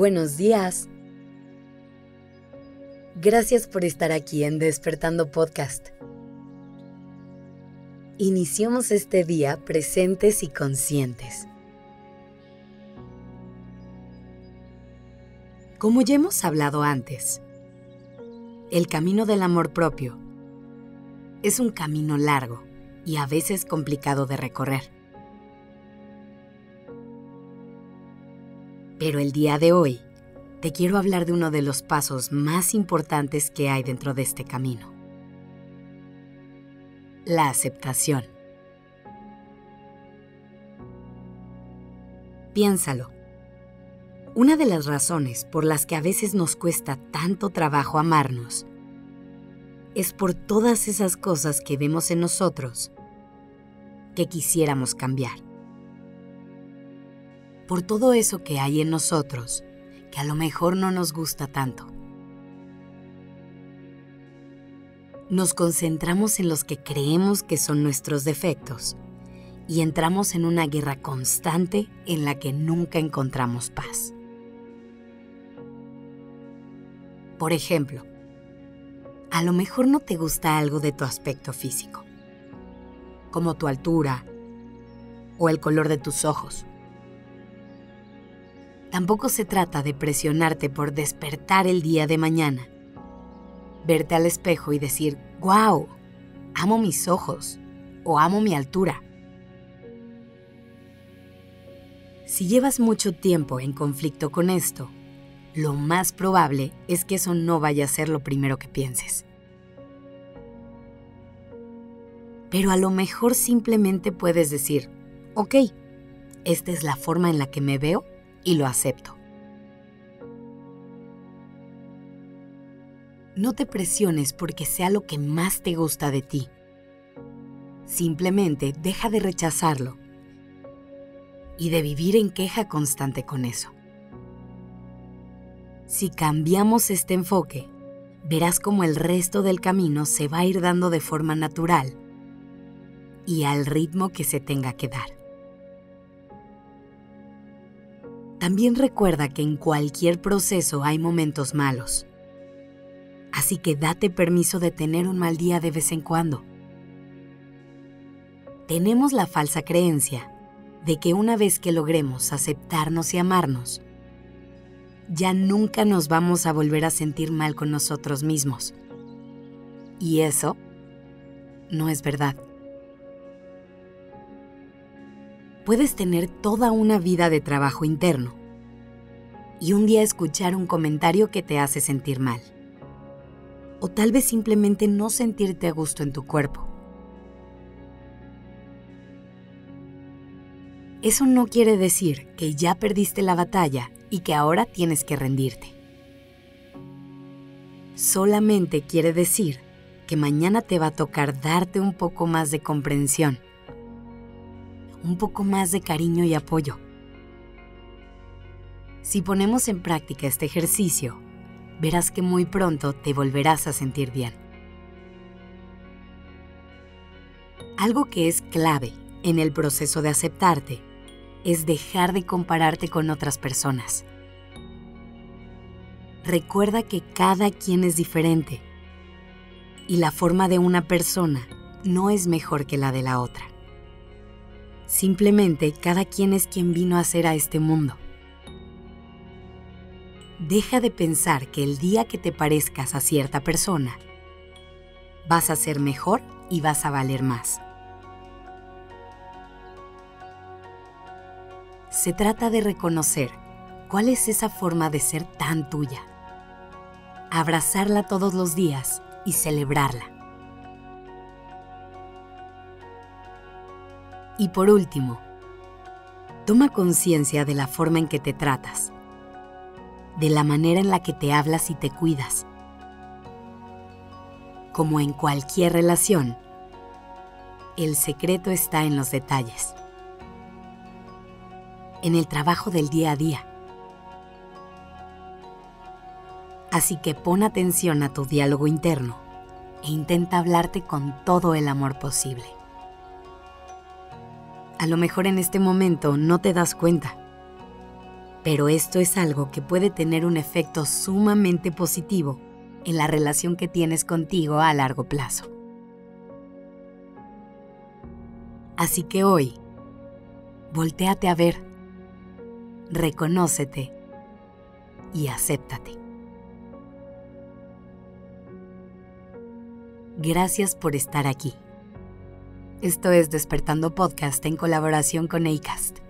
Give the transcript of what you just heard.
Buenos días. Gracias por estar aquí en Despertando Podcast. Iniciamos este día presentes y conscientes. Como ya hemos hablado antes, el camino del amor propio es un camino largo y a veces complicado de recorrer. Pero el día de hoy te quiero hablar de uno de los pasos más importantes que hay dentro de este camino. La aceptación. Piénsalo. Una de las razones por las que a veces nos cuesta tanto trabajo amarnos es por todas esas cosas que vemos en nosotros que quisiéramos cambiar. Por todo eso que hay en nosotros que a lo mejor no nos gusta tanto. Nos concentramos en los que creemos que son nuestros defectos y entramos en una guerra constante en la que nunca encontramos paz. Por ejemplo, a lo mejor no te gusta algo de tu aspecto físico, como tu altura o el color de tus ojos. Tampoco se trata de presionarte por despertar el día de mañana, verte al espejo y decir, wow, amo mis ojos o amo mi altura. Si llevas mucho tiempo en conflicto con esto, lo más probable es que eso no vaya a ser lo primero que pienses. Pero a lo mejor simplemente puedes decir, ok, esta es la forma en la que me veo y lo acepto. No te presiones porque sea lo que más te gusta de ti. Simplemente deja de rechazarlo y de vivir en queja constante con eso. Si cambiamos este enfoque, verás como el resto del camino se va a ir dando de forma natural y al ritmo que se tenga que dar. También recuerda que en cualquier proceso hay momentos malos. Así que date permiso de tener un mal día de vez en cuando. Tenemos la falsa creencia de que una vez que logremos aceptarnos y amarnos, ya nunca nos vamos a volver a sentir mal con nosotros mismos. Y eso no es verdad. Puedes tener toda una vida de trabajo interno y un día escuchar un comentario que te hace sentir mal. O tal vez simplemente no sentirte a gusto en tu cuerpo. Eso no quiere decir que ya perdiste la batalla y que ahora tienes que rendirte. Solamente quiere decir que mañana te va a tocar darte un poco más de comprensión, un poco más de cariño y apoyo. Si ponemos en práctica este ejercicio, verás que muy pronto te volverás a sentir bien. Algo que es clave en el proceso de aceptarte es dejar de compararte con otras personas. Recuerda que cada quien es diferente y la forma de una persona no es mejor que la de la otra. Simplemente cada quien es quien vino a ser a este mundo. Deja de pensar que el día que te parezcas a cierta persona, vas a ser mejor y vas a valer más. Se trata de reconocer cuál es esa forma de ser tan tuya. Abrazarla todos los días y celebrarla. Y por último, toma conciencia de la forma en que te tratas, de la manera en la que te hablas y te cuidas. Como en cualquier relación, el secreto está en los detalles en el trabajo del día a día. Así que pon atención a tu diálogo interno e intenta hablarte con todo el amor posible. A lo mejor en este momento no te das cuenta, Pero esto es algo que puede tener un efecto sumamente positivo en la relación que tienes contigo a largo plazo. Así que hoy, volteate a ver, reconócete y acéptate. Gracias por estar aquí. Esto es Despertando Podcast en colaboración con ACAST.